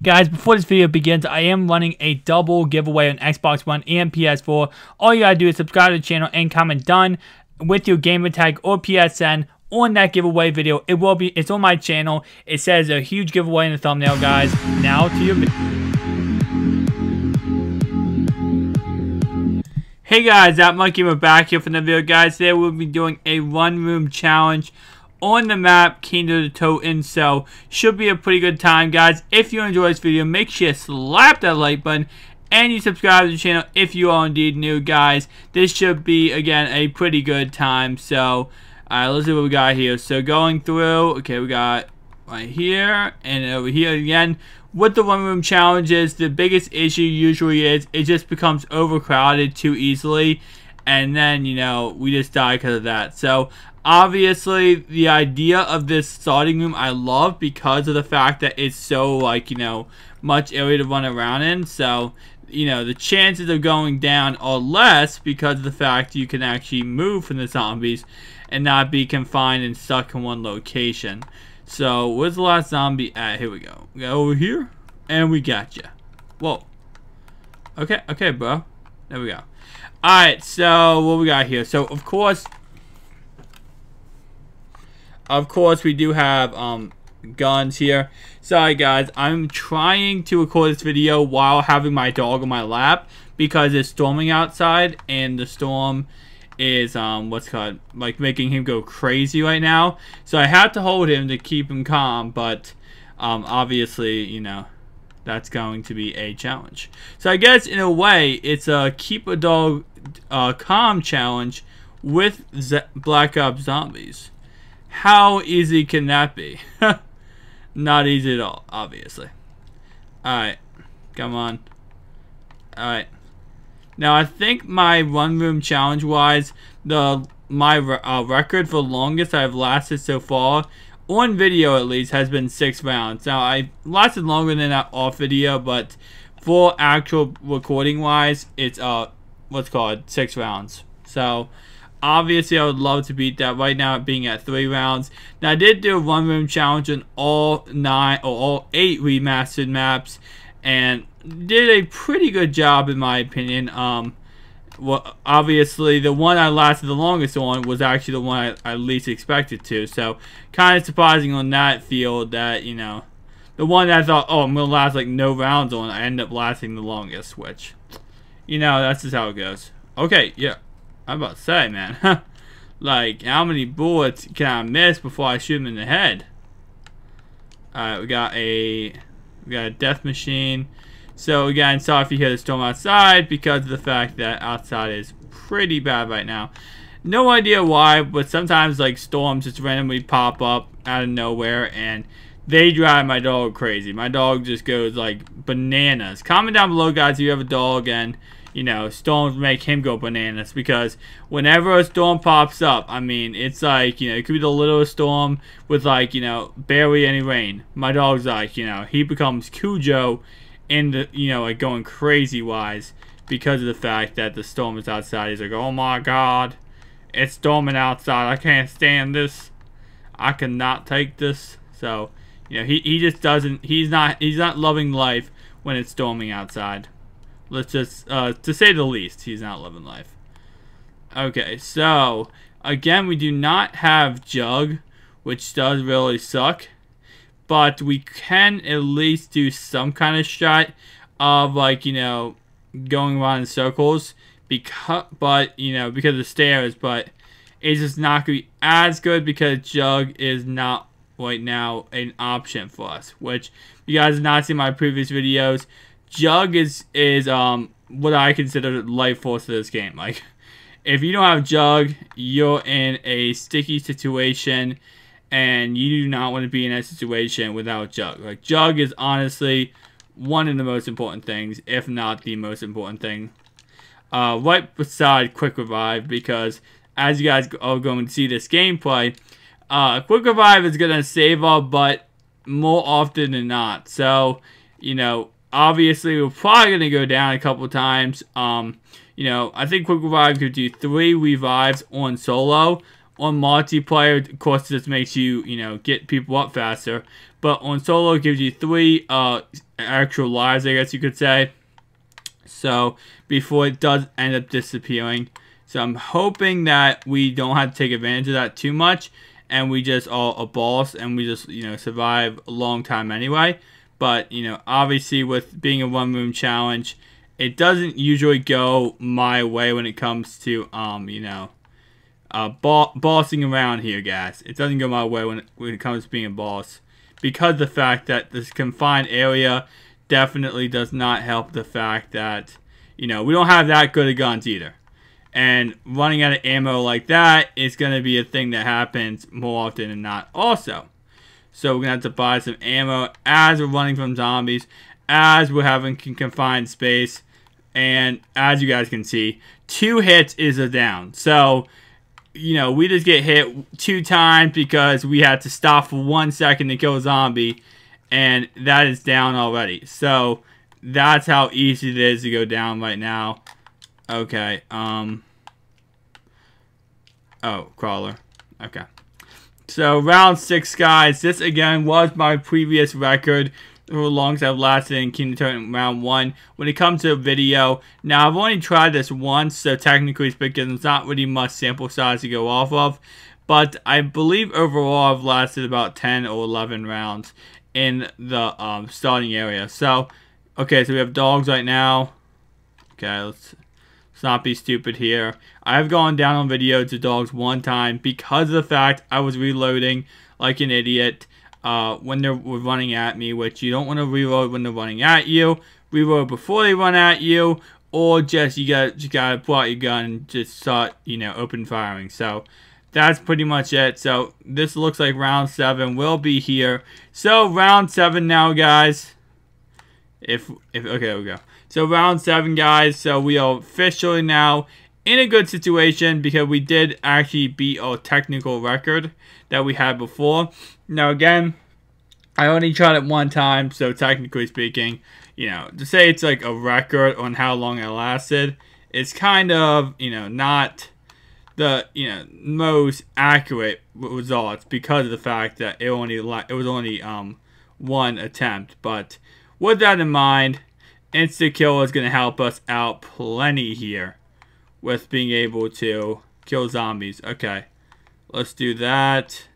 Guys, before this video begins, I am running a double giveaway on Xbox One and PS4. All you gotta do is subscribe to the channel and comment done with your gamer tag or PSN on that giveaway video. It will be, it's on my channel. It says a huge giveaway in the thumbnail, guys. Now to your video. Hey guys, that monkey we're back here for the video, guys. Today we'll be doing a one room challenge on the map, Kino der Toten. So, should be a pretty good time, guys. If you enjoy this video, make sure you slap that like button and you subscribe to the channel if you are indeed new, guys. This should be, again, a pretty good time. So, alright, let's see what we got here. So, going through, okay, we got right here and over here again. With the one room challenges, the biggest issue usually is it just becomes overcrowded too easily. And then, you know, we just die because of that. So, obviously the idea of this starting room I love because of the fact that it's so like you know much area to run around in. So you know the chances of going down are less because of the fact you can actually move from the zombies and not be confined and stuck in one location. So where's the last zombie at? Here we go. We go over here and we got you whoa. Okay okay bro. There we go alright so what we got here so of course of course, we do have um, guns here. Sorry, guys. I'm trying to record this video while having my dog on my lap because it's storming outside and the storm is um what's called like making him go crazy right now so i have to hold him to keep him calm but um obviously you know that's going to be a challenge so i guess in a way it's a keep a dog uh, calm challenge with Z black ops zombies how easy can that be? Not easy at all, obviously. Alright. Come on. Alright. Now, I think my one room challenge wise, the my uh, record for longest I've lasted so far, on video at least, has been six rounds. Now, I lasted longer than that off video, but for actual recording wise, it's uh what's called six rounds. So, Obviously, I would love to beat that right now being at three rounds. Now, I did do a one room challenge on all nine or all eight remastered maps and did a pretty good job in my opinion. Um, well, obviously, the one I lasted the longest on was actually the one I, I least expected to. So, kind of surprising on that field that, you know, the one that I thought, oh, I'm going to last like no rounds on, I end up lasting the longest, which, you know, that's just how it goes. Okay, yeah. I'm about to say, man. like, how many bullets can I miss before I shoot him in the head? Alright, we got a we got a death machine. So again, sorry if you hear the storm outside because of the fact that outside is pretty bad right now. No idea why, but sometimes like storms just randomly pop up out of nowhere and they drive my dog crazy. My dog just goes like bananas. Comment down below guys if you have a dog and you know, storms make him go bananas because whenever a storm pops up, I mean, it's like, you know, it could be the littlest storm with like, you know, barely any rain. My dog's like, you know, he becomes Cujo in the, you know, like going crazy wise because of the fact that the storm is outside. He's like, oh my god, it's storming outside. I can't stand this. I cannot take this. So, you know, he, he just doesn't, he's not, he's not loving life when it's storming outside. Let's just, uh, to say the least, he's not loving life. Okay, so, again, we do not have Jug, which does really suck. But we can at least do some kind of shot of, like, you know, going around in circles. Because, but, you know, because of the stairs, but it's just not going to be as good because Jug is not right now an option for us. Which, you guys have not seen my previous videos. Jug is is um what I consider the life force of this game. Like, if you don't have Jug, you're in a sticky situation, and you do not want to be in that situation without Jug. Like, Jug is honestly one of the most important things, if not the most important thing. Uh, right beside Quick Revive, because as you guys are going to see this gameplay, uh, Quick Revive is going to save our butt more often than not. So, you know, obviously we're probably going to go down a couple times. Um, you know, I think Quick Revive could do three revives on solo, on multiplayer, of course, this makes you, you know, get people up faster. But on solo, it gives you three uh, actual lives, I guess you could say. So, before it does end up disappearing. So, I'm hoping that we don't have to take advantage of that too much. And we just all a boss and we just, you know, survive a long time anyway. But, you know, obviously with being a one room challenge, it doesn't usually go my way when it comes to, um, you know, uh, bossing around here, guys. It doesn't go my way when it, when it comes to being a boss. Because the fact that this confined area definitely does not help the fact that, you know, we don't have that good of guns either. And running out of ammo like that is going to be a thing that happens more often than not also. So we're going to have to buy some ammo as we're running from zombies, as we're having confined space. And as you guys can see, two hits is a down. So you know, we just get hit two times because we had to stop for one second to kill a zombie, and that is down already. So, that's how easy it is to go down right now. Okay, um... Oh, crawler. Okay. So, round six, guys. This, again, was my previous record for long I've lasted in Kino der Toten round one. When it comes to video, now I've only tried this once, so technically speaking, it's not really much sample size to go off of. But I believe overall I've lasted about 10 or 11 rounds in the um, starting area. So, okay, so we have dogs right now. Okay, let's, let's not be stupid here. I've gone down on video to dogs one time because of the fact I was reloading like an idiot uh, when they're running at me, which you don't want to reload when they're running at you. Reload before they run at you, or just you got you gotta pull out your gun and just start you know open firing. So that's pretty much it. So this looks like round seven will be here. So round seven now, guys. If if okay, we go. So round seven, guys. So we are officially now in a good situation because we did actually beat our technical record that we had before. Now, again, I only tried it one time, so technically speaking, you know, to say it's like a record on how long it lasted, it's kind of, you know, not the, you know, most accurate results because of the fact that it only it was only um one attempt. But with that in mind, Insta Kill is going to help us out plenty here with being able to kill zombies. Okay, let's do that.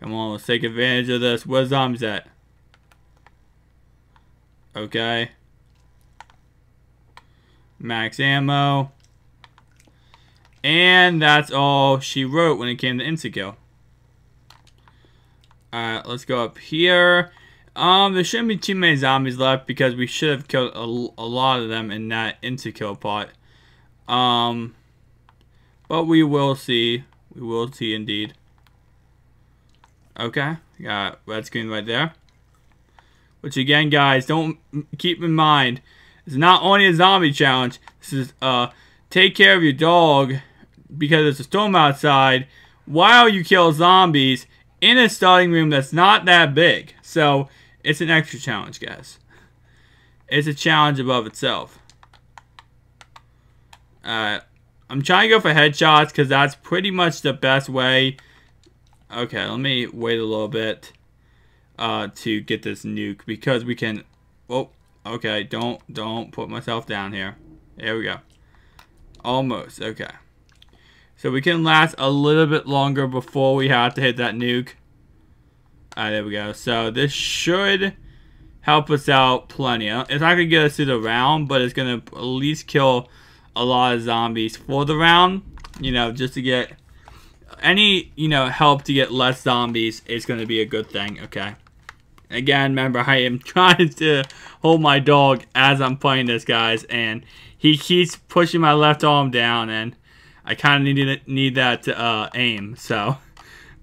Come on, let's take advantage of this. Where's zombies at? Okay. Max ammo. And that's all she wrote when it came to insta-kill. Alright, let's go up here. Um, there shouldn't be too many zombies left because we should have killed a, a lot of them in that insta-kill pot. Um, but we will see. We will see indeed. Okay, got red screen right there. Which again, guys, don't keep in mind, it's not only a zombie challenge. This is uh, take care of your dog because there's a storm outside while you kill zombies in a starting room that's not that big. So it's an extra challenge, guys. It's a challenge above itself. Uh, I'm trying to go for headshots because that's pretty much the best way Okay, let me wait a little bit uh, to get this nuke because we can... Oh, okay, don't, don't put myself down here. There we go. Almost, okay. So we can last a little bit longer before we have to hit that nuke. Alright, there we go. So this should help us out plenty. It's not going to get us through the round, but it's going to at least kill a lot of zombies for the round. You know, just to get any, you know, help to get less zombies is going to be a good thing, okay? Again, remember, I am trying to hold my dog as I'm playing this, guys, and he keeps pushing my left arm down, and I kind of need, need that to uh, aim, so...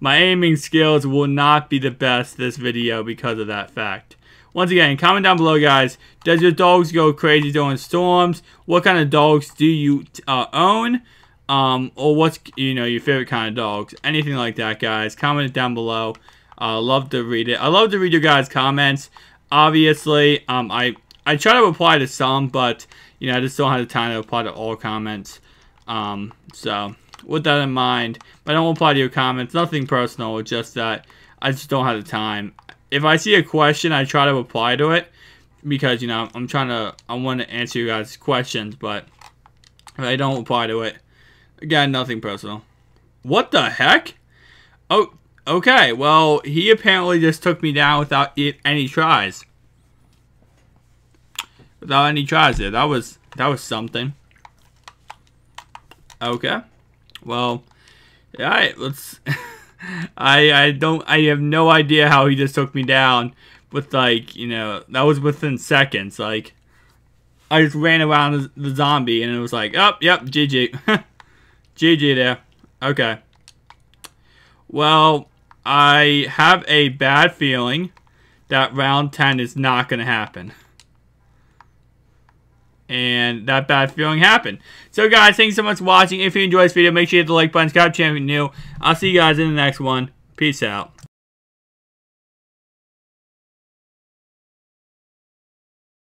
My aiming skills will not be the best this video because of that fact. Once again, comment down below, guys. Does your dogs go crazy during storms? What kind of dogs do you uh, own? Um, or what's you know your favorite kind of dogs, anything like that, guys. Comment it down below. I uh, love to read it. I love to read your guys' comments. Obviously, um, I I try to reply to some, but you know I just don't have the time to reply to all comments. Um, so with that in mind. I don't reply to your comments. Nothing personal. Just that I just don't have the time. If I see a question, I try to reply to it because you know I'm trying to I want to answer you guys' questions, but if I don't reply to it. Again, nothing personal. What the heck? Oh, okay. Well, he apparently just took me down without any tries. Without any tries there. That was that was something. Okay. Well, all right. Let's. I I don't I have no idea how he just took me down with like you know that was within seconds like I just ran around the zombie and it was like oh yep GG GG there okay well I have a bad feeling that round 10 is not gonna happen and that bad feeling happened. So guys, thanks so much for watching. If you enjoyed this video, make sure you hit the like button, subscribe channel if you're new. I'll see you guys in the next one. Peace out.